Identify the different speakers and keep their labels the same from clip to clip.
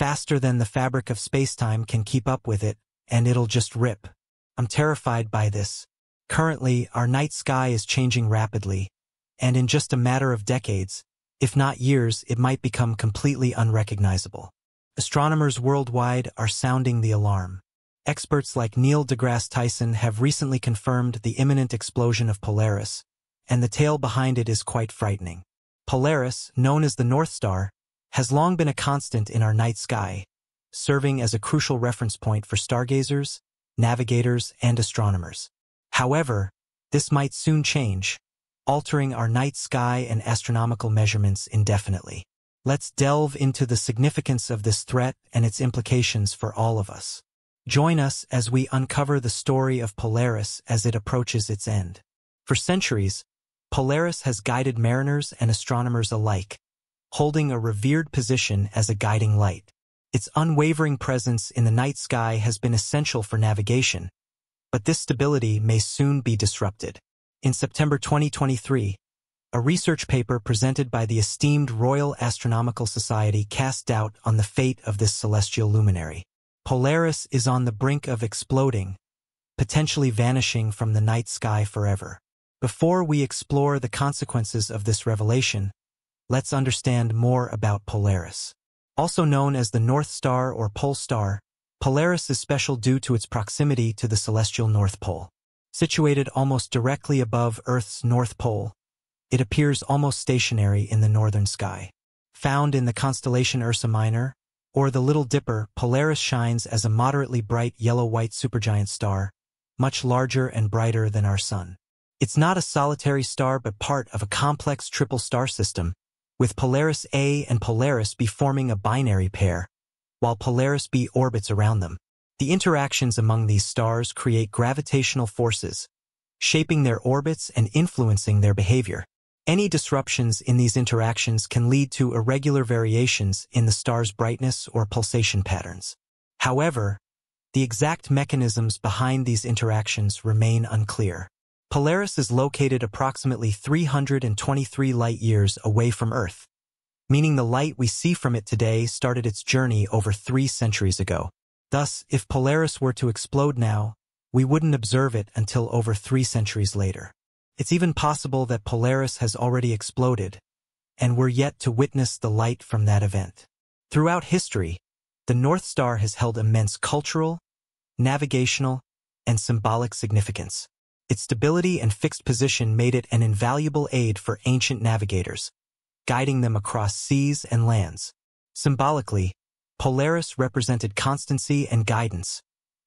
Speaker 1: faster than the fabric of spacetime can keep up with it, and it'll just rip. I'm terrified by this. Currently, our night sky is changing rapidly, and in just a matter of decades, if not years, it might become completely unrecognizable. Astronomers worldwide are sounding the alarm. Experts like Neil deGrasse Tyson have recently confirmed the imminent explosion of Polaris, and the tale behind it is quite frightening. Polaris, known as the North Star, has long been a constant in our night sky, serving as a crucial reference point for stargazers, navigators, and astronomers. However, this might soon change, altering our night sky and astronomical measurements indefinitely. Let's delve into the significance of this threat and its implications for all of us. Join us as we uncover the story of Polaris as it approaches its end. For centuries, Polaris has guided mariners and astronomers alike, holding a revered position as a guiding light. Its unwavering presence in the night sky has been essential for navigation, but this stability may soon be disrupted. In September 2023, a research paper presented by the esteemed Royal Astronomical Society cast doubt on the fate of this celestial luminary. Polaris is on the brink of exploding, potentially vanishing from the night sky forever. Before we explore the consequences of this revelation, let's understand more about Polaris. Also known as the North Star or Pole Star, Polaris is special due to its proximity to the celestial North Pole. Situated almost directly above Earth's North Pole, it appears almost stationary in the northern sky. Found in the constellation Ursa Minor, or the Little Dipper, Polaris shines as a moderately bright yellow-white supergiant star, much larger and brighter than our Sun. It's not a solitary star but part of a complex triple star system, with Polaris A and Polaris B forming a binary pair, while Polaris B orbits around them. The interactions among these stars create gravitational forces, shaping their orbits and influencing their behavior. Any disruptions in these interactions can lead to irregular variations in the star's brightness or pulsation patterns. However, the exact mechanisms behind these interactions remain unclear. Polaris is located approximately 323 light-years away from Earth, meaning the light we see from it today started its journey over three centuries ago. Thus, if Polaris were to explode now, we wouldn't observe it until over three centuries later. It's even possible that Polaris has already exploded, and we're yet to witness the light from that event. Throughout history, the North Star has held immense cultural, navigational, and symbolic significance. Its stability and fixed position made it an invaluable aid for ancient navigators, guiding them across seas and lands. Symbolically, Polaris represented constancy and guidance,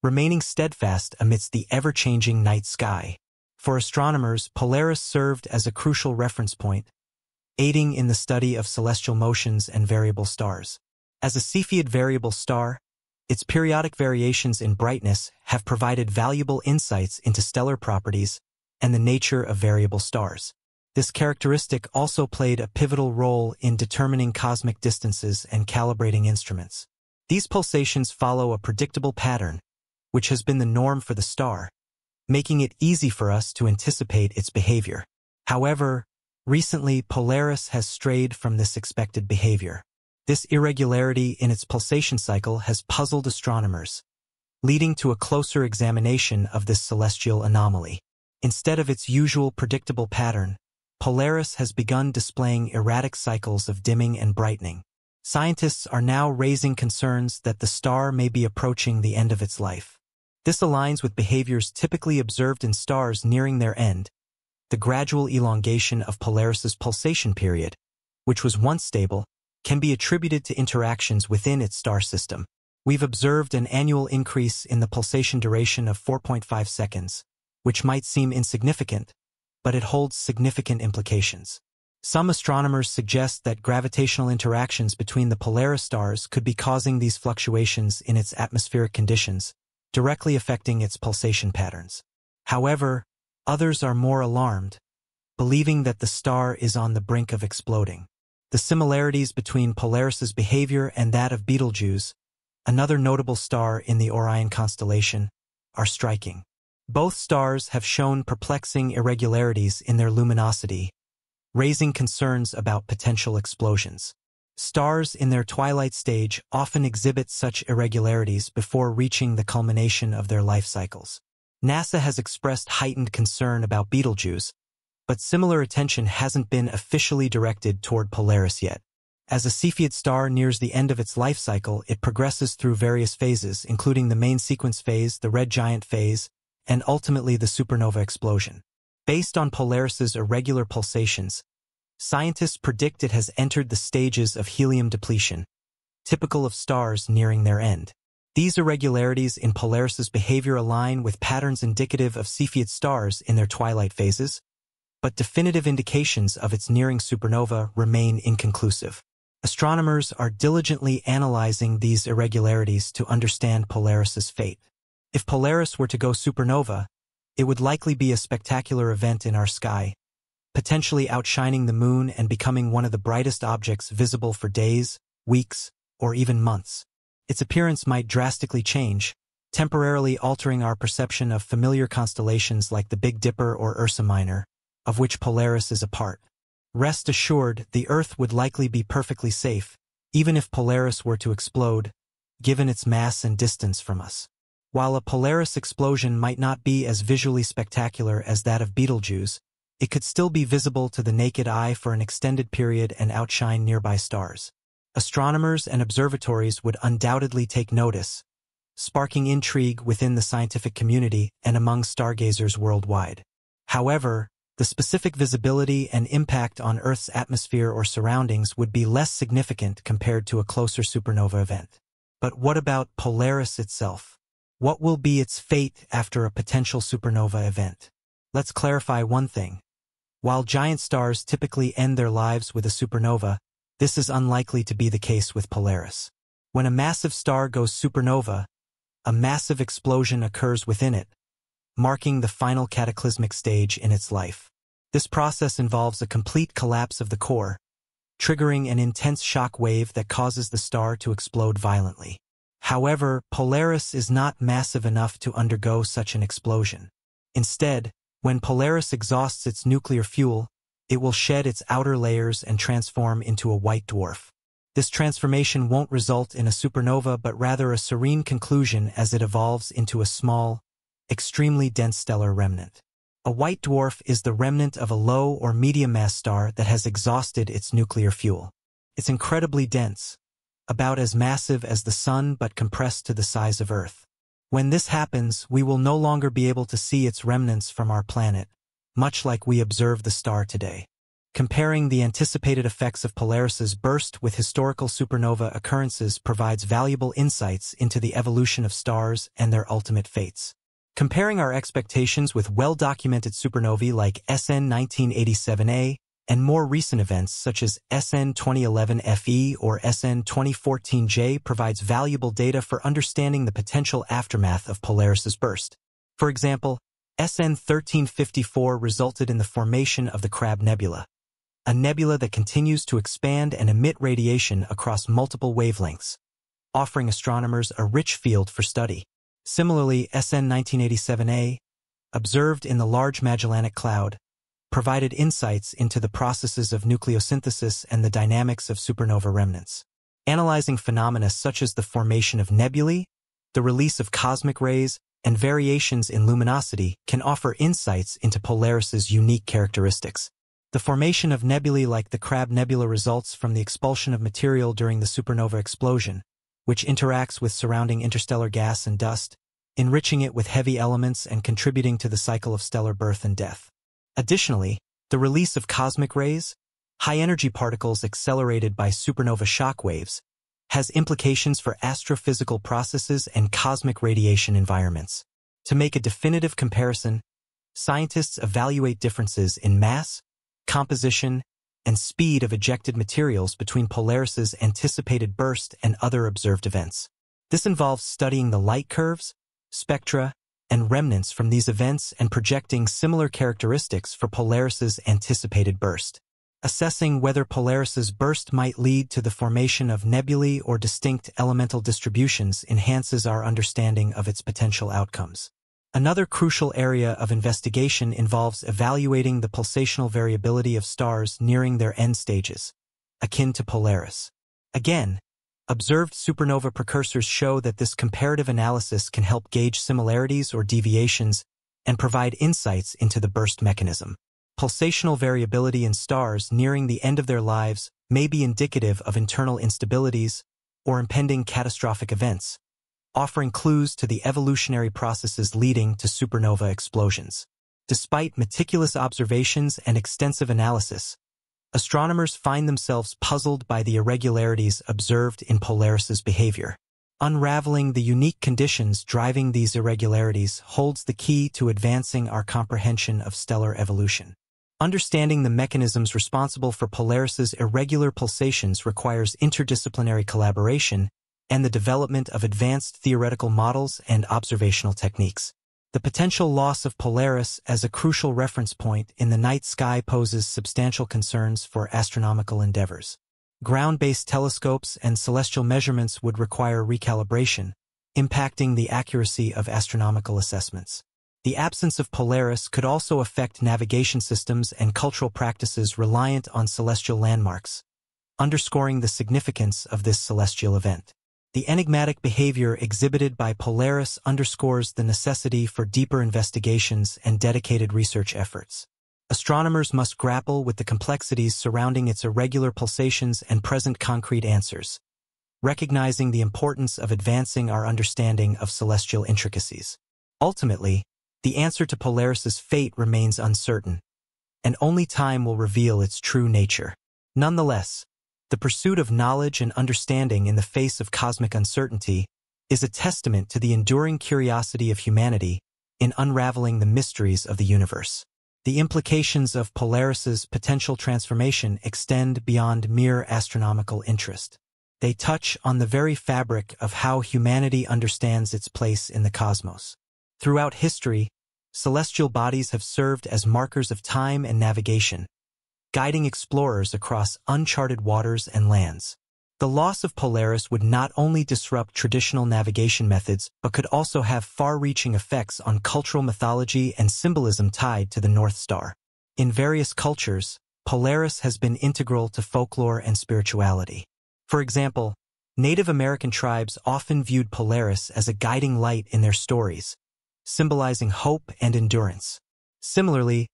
Speaker 1: remaining steadfast amidst the ever-changing night sky. For astronomers, Polaris served as a crucial reference point, aiding in the study of celestial motions and variable stars. As a Cepheid variable star, its periodic variations in brightness have provided valuable insights into stellar properties and the nature of variable stars. This characteristic also played a pivotal role in determining cosmic distances and calibrating instruments. These pulsations follow a predictable pattern, which has been the norm for the star, making it easy for us to anticipate its behavior. However, recently Polaris has strayed from this expected behavior. This irregularity in its pulsation cycle has puzzled astronomers, leading to a closer examination of this celestial anomaly. Instead of its usual predictable pattern, Polaris has begun displaying erratic cycles of dimming and brightening. Scientists are now raising concerns that the star may be approaching the end of its life. This aligns with behaviors typically observed in stars nearing their end, the gradual elongation of Polaris's pulsation period, which was once stable, can be attributed to interactions within its star system. We've observed an annual increase in the pulsation duration of 4.5 seconds, which might seem insignificant, but it holds significant implications. Some astronomers suggest that gravitational interactions between the Polaris stars could be causing these fluctuations in its atmospheric conditions, directly affecting its pulsation patterns. However, others are more alarmed, believing that the star is on the brink of exploding. The similarities between Polaris's behavior and that of Betelgeuse, another notable star in the Orion constellation, are striking. Both stars have shown perplexing irregularities in their luminosity, raising concerns about potential explosions. Stars in their twilight stage often exhibit such irregularities before reaching the culmination of their life cycles. NASA has expressed heightened concern about Betelgeuse, but similar attention hasn't been officially directed toward Polaris yet. As a Cepheid star nears the end of its life cycle, it progresses through various phases, including the main sequence phase, the red giant phase, and ultimately the supernova explosion. Based on Polaris's irregular pulsations, scientists predict it has entered the stages of helium depletion, typical of stars nearing their end. These irregularities in Polaris's behavior align with patterns indicative of Cepheid stars in their twilight phases, but definitive indications of its nearing supernova remain inconclusive. Astronomers are diligently analyzing these irregularities to understand Polaris's fate. If Polaris were to go supernova, it would likely be a spectacular event in our sky, potentially outshining the moon and becoming one of the brightest objects visible for days, weeks, or even months. Its appearance might drastically change, temporarily altering our perception of familiar constellations like the Big Dipper or Ursa Minor, of which Polaris is a part. Rest assured, the Earth would likely be perfectly safe, even if Polaris were to explode, given its mass and distance from us. While a Polaris explosion might not be as visually spectacular as that of Betelgeuse, it could still be visible to the naked eye for an extended period and outshine nearby stars. Astronomers and observatories would undoubtedly take notice, sparking intrigue within the scientific community and among stargazers worldwide. However, the specific visibility and impact on Earth's atmosphere or surroundings would be less significant compared to a closer supernova event. But what about Polaris itself? What will be its fate after a potential supernova event? Let's clarify one thing. While giant stars typically end their lives with a supernova, this is unlikely to be the case with Polaris. When a massive star goes supernova, a massive explosion occurs within it, marking the final cataclysmic stage in its life. This process involves a complete collapse of the core, triggering an intense shock wave that causes the star to explode violently. However, Polaris is not massive enough to undergo such an explosion. Instead, when Polaris exhausts its nuclear fuel, it will shed its outer layers and transform into a white dwarf. This transformation won't result in a supernova but rather a serene conclusion as it evolves into a small, extremely dense stellar remnant. A white dwarf is the remnant of a low or medium mass star that has exhausted its nuclear fuel. It's incredibly dense, about as massive as the Sun but compressed to the size of Earth. When this happens, we will no longer be able to see its remnants from our planet, much like we observe the star today. Comparing the anticipated effects of Polaris's burst with historical supernova occurrences provides valuable insights into the evolution of stars and their ultimate fates. Comparing our expectations with well-documented supernovae like SN 1987A, and more recent events such as SN 2011FE or SN 2014J provides valuable data for understanding the potential aftermath of Polaris's burst. For example, SN 1354 resulted in the formation of the Crab Nebula, a nebula that continues to expand and emit radiation across multiple wavelengths, offering astronomers a rich field for study. Similarly, SN 1987A, observed in the Large Magellanic Cloud, provided insights into the processes of nucleosynthesis and the dynamics of supernova remnants. Analyzing phenomena such as the formation of nebulae, the release of cosmic rays, and variations in luminosity can offer insights into Polaris's unique characteristics. The formation of nebulae like the Crab Nebula results from the expulsion of material during the supernova explosion, which interacts with surrounding interstellar gas and dust, enriching it with heavy elements and contributing to the cycle of stellar birth and death. Additionally, the release of cosmic rays, high-energy particles accelerated by supernova shock waves, has implications for astrophysical processes and cosmic radiation environments. To make a definitive comparison, scientists evaluate differences in mass, composition, and speed of ejected materials between Polaris's anticipated burst and other observed events. This involves studying the light curves, spectra, and remnants from these events and projecting similar characteristics for Polaris's anticipated burst. Assessing whether Polaris's burst might lead to the formation of nebulae or distinct elemental distributions enhances our understanding of its potential outcomes. Another crucial area of investigation involves evaluating the pulsational variability of stars nearing their end stages, akin to Polaris. Again, observed supernova precursors show that this comparative analysis can help gauge similarities or deviations and provide insights into the burst mechanism. Pulsational variability in stars nearing the end of their lives may be indicative of internal instabilities or impending catastrophic events, offering clues to the evolutionary processes leading to supernova explosions. Despite meticulous observations and extensive analysis, astronomers find themselves puzzled by the irregularities observed in Polaris's behavior. Unraveling the unique conditions driving these irregularities holds the key to advancing our comprehension of stellar evolution. Understanding the mechanisms responsible for Polaris's irregular pulsations requires interdisciplinary collaboration and the development of advanced theoretical models and observational techniques. The potential loss of Polaris as a crucial reference point in the night sky poses substantial concerns for astronomical endeavors. Ground-based telescopes and celestial measurements would require recalibration, impacting the accuracy of astronomical assessments. The absence of Polaris could also affect navigation systems and cultural practices reliant on celestial landmarks, underscoring the significance of this celestial event. The enigmatic behavior exhibited by Polaris underscores the necessity for deeper investigations and dedicated research efforts. Astronomers must grapple with the complexities surrounding its irregular pulsations and present concrete answers, recognizing the importance of advancing our understanding of celestial intricacies. Ultimately, the answer to Polaris's fate remains uncertain, and only time will reveal its true nature. Nonetheless, the pursuit of knowledge and understanding in the face of cosmic uncertainty is a testament to the enduring curiosity of humanity in unraveling the mysteries of the universe. The implications of Polaris's potential transformation extend beyond mere astronomical interest. They touch on the very fabric of how humanity understands its place in the cosmos. Throughout history, celestial bodies have served as markers of time and navigation, guiding explorers across uncharted waters and lands. The loss of Polaris would not only disrupt traditional navigation methods, but could also have far-reaching effects on cultural mythology and symbolism tied to the North Star. In various cultures, Polaris has been integral to folklore and spirituality. For example, Native American tribes often viewed Polaris as a guiding light in their stories, symbolizing hope and endurance. Similarly,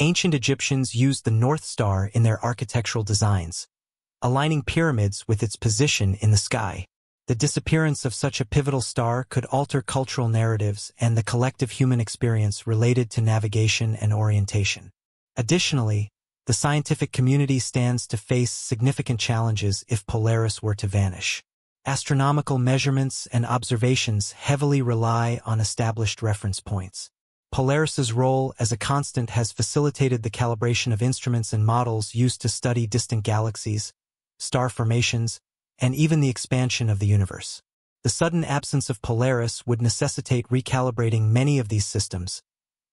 Speaker 1: Ancient Egyptians used the North Star in their architectural designs, aligning pyramids with its position in the sky. The disappearance of such a pivotal star could alter cultural narratives and the collective human experience related to navigation and orientation. Additionally, the scientific community stands to face significant challenges if Polaris were to vanish. Astronomical measurements and observations heavily rely on established reference points. Polaris's role as a constant has facilitated the calibration of instruments and models used to study distant galaxies, star formations, and even the expansion of the universe. The sudden absence of Polaris would necessitate recalibrating many of these systems,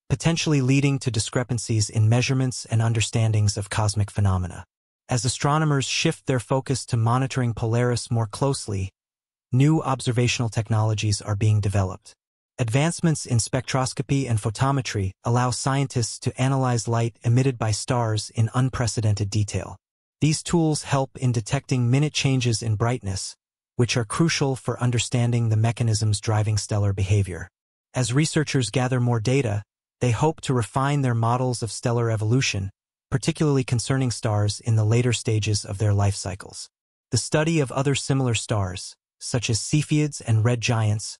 Speaker 1: potentially leading to discrepancies in measurements and understandings of cosmic phenomena. As astronomers shift their focus to monitoring Polaris more closely, new observational technologies are being developed. Advancements in spectroscopy and photometry allow scientists to analyze light emitted by stars in unprecedented detail. These tools help in detecting minute changes in brightness, which are crucial for understanding the mechanisms driving stellar behavior. As researchers gather more data, they hope to refine their models of stellar evolution, particularly concerning stars in the later stages of their life cycles. The study of other similar stars, such as Cepheids and red giants,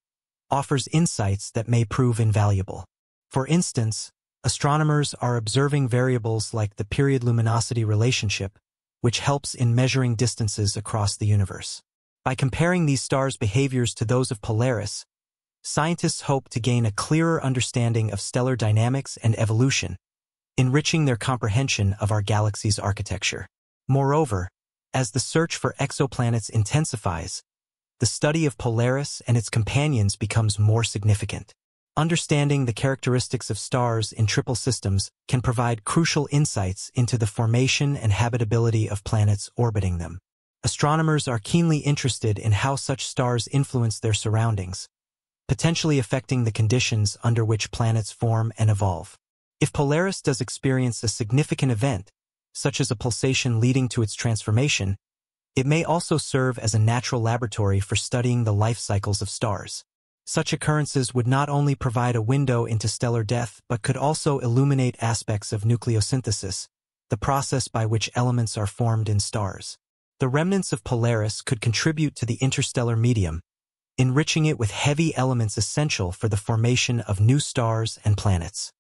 Speaker 1: offers insights that may prove invaluable. For instance, astronomers are observing variables like the period luminosity relationship, which helps in measuring distances across the universe. By comparing these stars' behaviors to those of Polaris, scientists hope to gain a clearer understanding of stellar dynamics and evolution, enriching their comprehension of our galaxy's architecture. Moreover, as the search for exoplanets intensifies, the study of Polaris and its companions becomes more significant. Understanding the characteristics of stars in triple systems can provide crucial insights into the formation and habitability of planets orbiting them. Astronomers are keenly interested in how such stars influence their surroundings, potentially affecting the conditions under which planets form and evolve. If Polaris does experience a significant event, such as a pulsation leading to its transformation, It may also serve as a natural laboratory for studying the life cycles of stars. Such occurrences would not only provide a window into stellar death, but could also illuminate aspects of nucleosynthesis, the process by which elements are formed in stars. The remnants of Polaris could contribute to the interstellar medium, enriching it with heavy elements essential for the formation of new stars and planets.